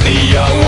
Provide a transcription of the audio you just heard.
the young